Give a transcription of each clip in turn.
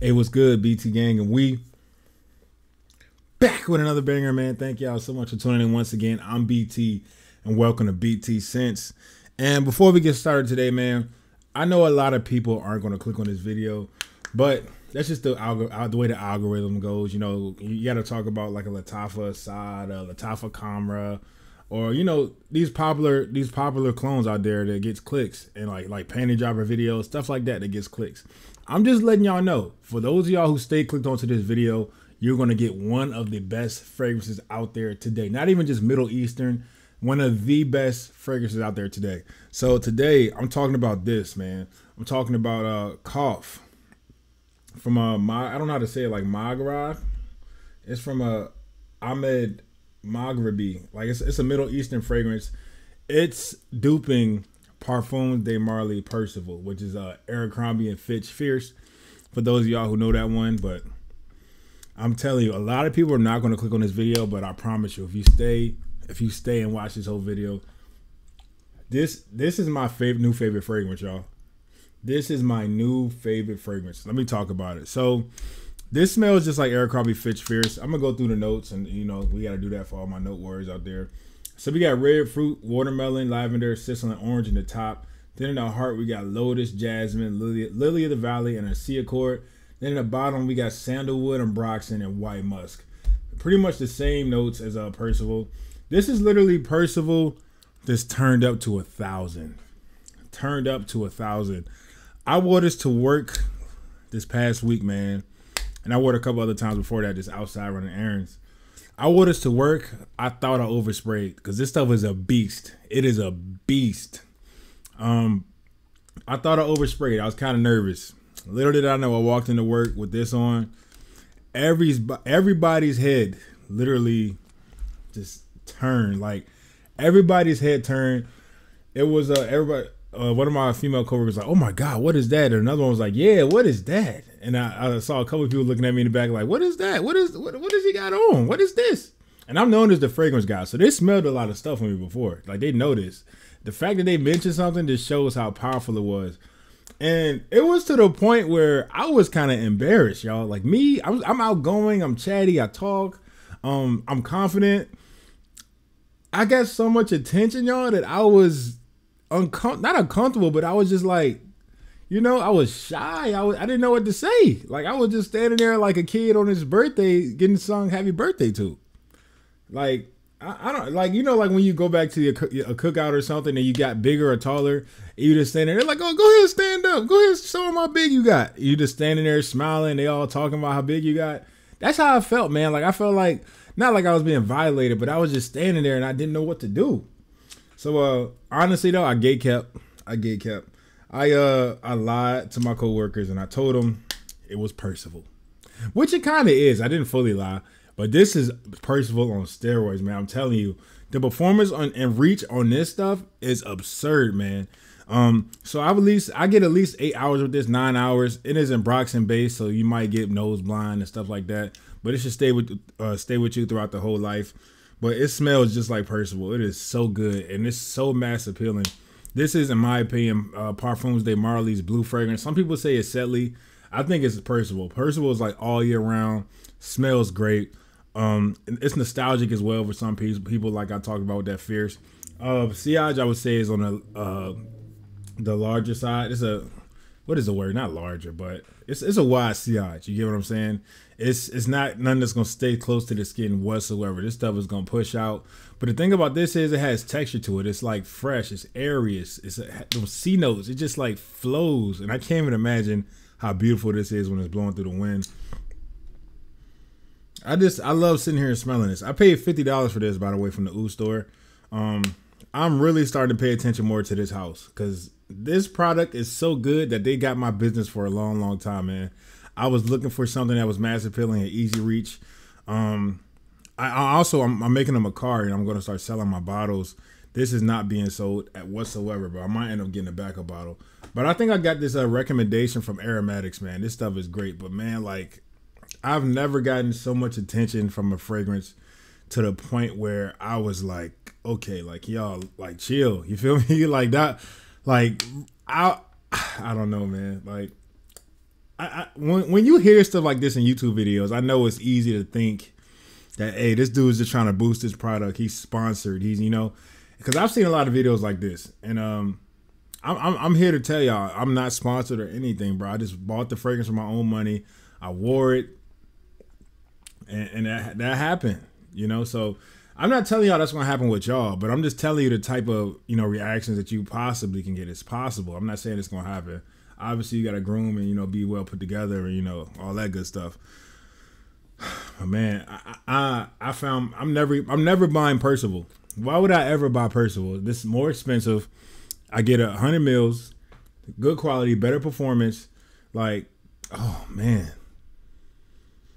Hey, what's good, BT Gang? And we back with another banger, man. Thank y'all so much for tuning in once again. I'm BT, and welcome to BT Scents. And before we get started today, man, I know a lot of people aren't going to click on this video, but that's just the algor- uh, the way the algorithm goes. You know, you got to talk about like a Lattafa Asad, a Lattafa Khamrah, or you know these popular these popular clones out there that gets clicks and like like panty dropper videos, stuff like that that gets clicks. I'm just letting y'all know. For those of y'all who stay clicked onto this video, you're gonna get one of the best fragrances out there today. Not even just Middle Eastern, one of the best fragrances out there today. So today I'm talking about this, man. I'm talking about uh Kaaf from uh my I don't know how to say it like Maghreb. It's from a uh, Ahmed Maghribi. Like it's it's a Middle Eastern fragrance. It's duping Parfums de Marly Percival, which is uh Abercrombie and Fitch Fierce. For those of y'all who know that one, but I'm telling you, a lot of people are not going to click on this video, but I promise you, if you stay, if you stay and watch this whole video, this this is my favorite new favorite fragrance, y'all. This is my new favorite fragrance. Let me talk about it. So this smells just like Abercrombie Fitch Fierce. I'm gonna go through the notes, and you know we got to do that for all my note words out there. So we got red fruit, watermelon, lavender, sicilian orange in the top. Then in the heart we got lotus, jasmine, lily, lily of the valley, and a sea accord. Then in the bottom we got sandalwood, and ambroxan, and white musk. Pretty much the same notes as uh, Percival. This is literally Percival just turned up to a thousand. Turned up to a thousand. I wore this to work this past week, man. And I wore it a couple other times before that, just outside running errands. I wore this to work. I thought I oversprayed because this stuff is a beast. It is a beast. Um, I thought I oversprayed. I was kind of nervous. Little did I know, I walked into work with this on. Every everybody's head literally just turned. Like everybody's head turned. It was uh everybody. Uh, one of my female coworkers was like, "Oh my god, what is that?" And another one was like, "Yeah, what is that?" And I, I saw a couple of people looking at me in the back like, "What is that? What is what? What does he got on? What is this?" And I'm known as the fragrance guy, so they smelled a lot of stuff on me before. Like they noticed. The fact that they mentioned something just shows how powerful it was. And it was to the point where I was kind of embarrassed, y'all. Like me, I'm, I'm outgoing, I'm chatty, I talk, um, I'm confident. I got so much attention, y'all, that I was uncom- not uncomfortable, but I was just like, you know, I was shy. I was, I didn't know what to say. Like I was just standing there like a kid on his birthday getting sung "Happy Birthday" to. Like I, I don't like you know like when you go back to a, cookout or something and you got bigger or taller, you just standing there like, oh, go ahead, stand up, go ahead, show them how big you got. You just standing there smiling. They all talking about how big you got. That's how I felt, man. Like I felt like not like I was being violated, but I was just standing there and I didn't know what to do. So uh honestly though, I gate kept. I gate kept. I uh I lied to my coworkers and I told them it was Percival. Which it kind of is. I didn't fully lie, but this is Percival on steroids, man. I'm telling you, the performance on and reach on this stuff is absurd, man. Um, so I at least I get at least eight hours with this, nine hours. It is ambroxan base, so you might get nose blind and stuff like that. But it should stay with uh, stay with you throughout the whole life. But it smells just like Percival. It is so good and it's so mass appealing. This is, in my opinion, uh, Parfums de Marly's blue fragrance. Some people say it's Sedley. I think it's Percival. Percival is like all year round. Smells great. Um, it's nostalgic as well for some people. People like I talked about with that fierce. Uh, Sillage I would say is on the uh, the larger side. It's a what is the word? Not larger, but it's it's a wide sillage. You get what I'm saying? It's it's not none that's gonna stay close to the skin whatsoever. This stuff is gonna push out. But the thing about this is it has texture to it. It's like fresh. It's airy. It's, it's those sea notes. It just like flows, and I can't even imagine how beautiful this is when it's blowing through the wind. I just I love sitting here and smelling this. I paid fifty dollars for this, by the way, from the Oud store. Um, I'm really starting to pay attention more to this house because this product is so good that they got my business for a long, long time, man. I was looking for something that was mass appealing and easy reach. Um, I, I also I'm, I'm, making them a card and I'm going to start selling my bottles. This is not being sold at whatsoever, but I might end up getting a backup bottle. But I think I got this uh, recommendation from Aromatics, man. This stuff is great, but man, like I've never gotten so much attention from a fragrance to the point where I was like, okay, like y'all, like chill. You feel me? like that, like I, I don't know, man. Like I, I, when when you hear stuff like this in YouTube videos, I know it's easy to think that hey, this dude's just trying to boost his product. He's sponsored. He's you know, because I've seen a lot of videos like this, and um, I'm, I'm I'm here to tell y'all I'm not sponsored or anything, bro. I just bought the fragrance for my own money. I wore it, and, and that that happened, you know. So I'm not telling y'all that's gonna happen with y'all, but I'm just telling you the type of you know reactions that you possibly can get. It's possible. I'm not saying it's gonna happen. Obviously, you gotta groom and you know be well put together and you know all that good stuff. But man, I, I I found I'm never I'm never buying Percival. Why would I ever buy Percival? This is more expensive. I get a hundred mils, good quality, better performance. Like, oh man,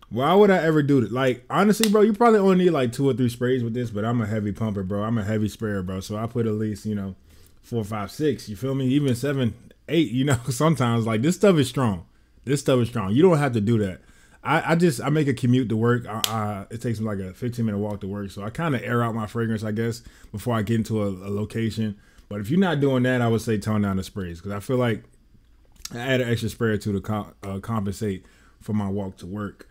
why would I ever do it? Like, honestly, bro, you probably only need like two or three sprays with this, but I'm a heavy pumper, bro. I'm a heavy sprayer, bro. So I put at least, you know, four, five, six. You feel me? Even seven, eight, you know, sometimes like this stuff is strong. This stuff is strong. You don't have to do that. I, I just I make a commute to work. I, I, it takes me like a 15 minute walk to work, so I kind of air out my fragrance, I guess, before I get into a, a, location. But if you're not doing that, I would say tone down the sprays because I feel like I add an extra spray or two to co- uh, compensate for my walk to work.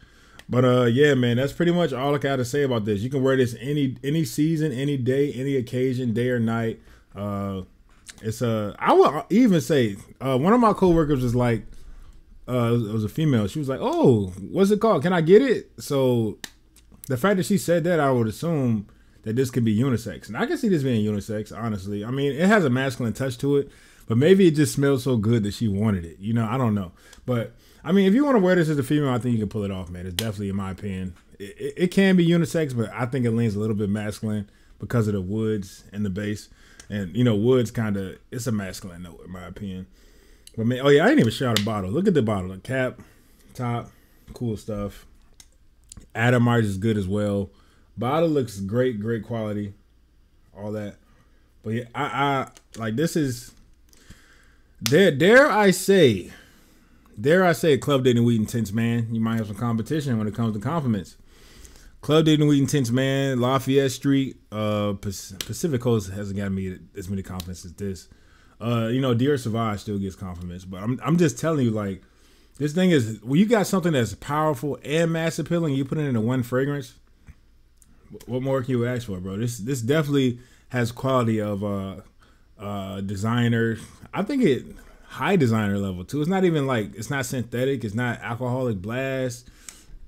But uh, yeah, man, that's pretty much all I got to say about this. You can wear this any any season, any day, any occasion, day or night. Uh, it's a. Uh, I would even say uh, one of my coworkers was like, uh, it was a female. She was like, "Oh, what's it called? Can I get it?" So the fact that she said that, I would assume that this could be unisex, and I can see this being unisex. Honestly, I mean, it has a masculine touch to it, but maybe it just smells so good that she wanted it. You know, I don't know, but I mean, if you want to wear this as a female, I think you can pull it off, man. It's definitely, in my opinion, it, it, can be unisex, but I think it leans a little bit masculine because of the woods and the bass. And you know, woods kind of it's a masculine note, in my opinion. But man, oh yeah, I didn't even show the bottle. Look at the bottle, the cap, top, cool stuff. Atomized is good as well. Bottle looks great, great quality, all that. But yeah, I, I like this is dare dare I say dare I say, Club de Nuit Intense Man, you might have some competition when it comes to compliments. Club de Nuit Intense Man, Lafayette Street, uh, Pacific Coast hasn't got me as many compliments as this. Uh, you know, Dior Sauvage still gets compliments, but I'm I'm just telling you, like, this thing is when you got something that's powerful and mass appealing, you put it into one fragrance. What more can you ask for, bro? This this definitely has quality of uh uh designer. I think it high designer level too. It's not even like it's not synthetic. It's not alcoholic blast.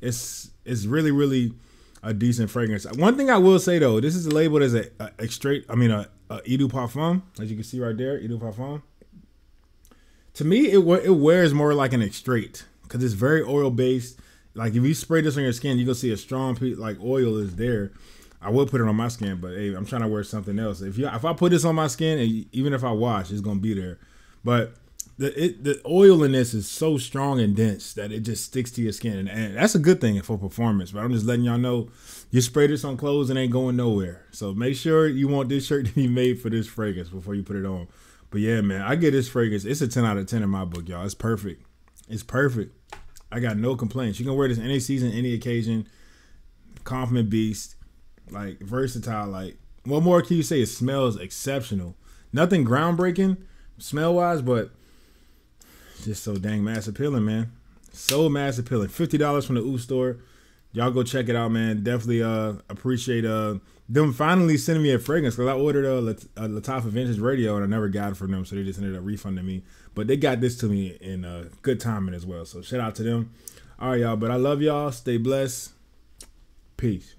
It's it's really really a decent fragrance. One thing I will say though, this is labeled as a, a, straight. I mean a, a Eau de Parfum, as you can see right there, Eau de Parfum. To me, it it wears more like an extrait because it's very oil based. Like if you spray this on your skin, you can see a strong like oil is there. I would put it on my skin, but hey, I'm trying to wear something else. If you if I put this on my skin, and even if I wash, it's gonna be there. But the it, the oil in this is so strong and dense that it just sticks to your skin, and, and that's a good thing for performance. But I'm just letting y'all know, you spray this on clothes and ain't going nowhere. So make sure you want this shirt to be made for this fragrance before you put it on. But yeah, man, I get this fragrance. It's a 10 out of 10 in my book, y'all. It's perfect. It's perfect. I got no complaints. You can wear this any season, any occasion. Confident beast, like versatile. Like what more can you say? It smells exceptional. Nothing groundbreaking smell wise, but just so dang mass appealing, man. So mass appealing. Fifty dollars from the Oud store. Y'all go check it out, man. Definitely uh appreciate uh them finally sending me a fragrance because I ordered a, a Lattafa Vintage Radio and I never got it from them, so they just ended up refunding me. But they got this to me in uh, good timing as well. So shout out to them. All right, y'all. But I love y'all. Stay blessed. Peace.